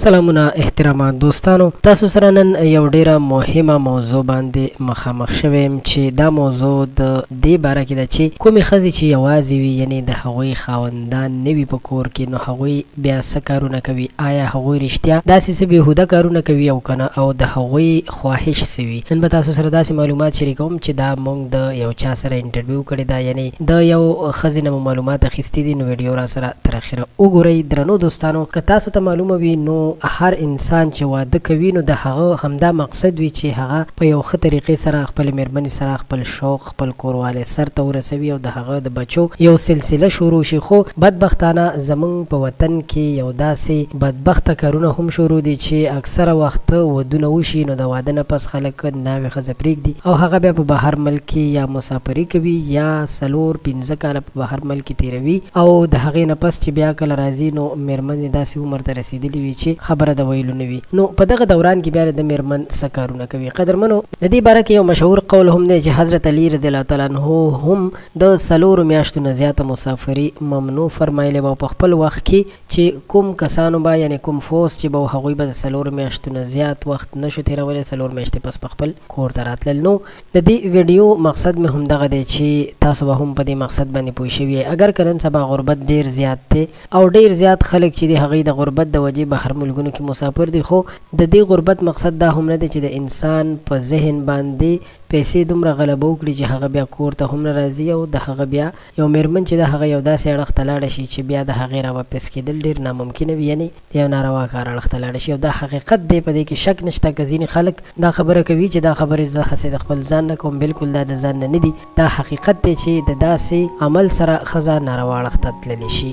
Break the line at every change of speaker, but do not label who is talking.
سلامونه احترامات دوستانو تاسو سره نن یو ډیره مهمه موضوع باندې مخامخ شوم چې دا موضوع د دې باره کې ده چې کومې ښځې چې یوازې وي یعنی د هغوی خاوندان نه وي په کور کې نو هغوی بیا څه کارونه کوي آیا هغوی رښتیا داسې څه بېهوده کارونه کوي او کنه او د هغوی خواهش سوي نن به تاسو سره داسي معلومات شریکوم چي دا مونږ د یو چا سره انټرویو کړي ده یعني د یو ښځي نه مو معلومات اخیستي دي نو ویډیو راسره تر اخره وګورئ درنو دوستانو که تاسو ته معلومه وي نو هر انسان چي واده کوي نو د هغه همدا مقصد وي چي هغه په یو ښه طریقې سره خپلي میرمني سره خپل شوق خپل کوروالی سر ته ورسوي او د هغه د بچو یو سلسله شروع شي خو بدبختانه زمونږ په وطن کې یو داسې بدبخته کارونه هم شروع دي چې اکثره وخت ودونه وشي نو د واده نه پس خلک ناوې ښځه پریږدي او هغه بیا په بهر ملک کې یا مساپري کوي یا څلور پنځه کاله په بهر ملک کې تیروي او د هغې نه پس چې بیا کله راځي نو میرمن یې داسې عمر ته رسیدلي وي چې خبره د ویلو نه وي نو په دغه دوران کې بیا د ده میرمن څه کارونه کوي قدرمنو د دې باره کې یو مشهور قول هم دی چې حضرت علی رضی الله تعالی عنه هم د څلورو میاشتو نه زیاته مسافري ممنوع فرمایلې وه او په خپل وخت کې چې کوم کسانو به یعنې کوم فوځ چې به و هغوی به د څلورو میاشتو نه زیات وخت نه شو تېرولی څلور میاشتې پس په خپل کور ته راتلل نو د دې ویډیو مقصد مې هم دغه دی چې تاسو به هم په دې مقصد باندې پوه شوي یئ اګر که نن سبا غربت ډېر زیات دی او ډېر زیات خلک چې دي هغوی د غربت د وجې بهر ملکونو کې مسافر دي خو د دې غربت مقصد دا هم نه دی چې د انسان په ذهن باندې پیسې دومره غلبه وکړي چې هغه بیا کور ته هم نه راځي او د هغه بیا یو مېرمن چې د هغه یو داسې اړخ ته لاړه شي چې بیا د هغې راواپس کېدل ډېر ناممکنه وي یعنې د یو ناروا کار اړخ ته لاړه شي او دا حقیقت دی په دې کې شک نشته که ځینې خلک دا خبره کوي چې دا خبرې زه هسې د خپل ځان نه کوم بلکل دا د ځان نه نه دي دا حقیقت دی چې د داسې عمل سره ښځه ناروا اړخ ته تللی شي.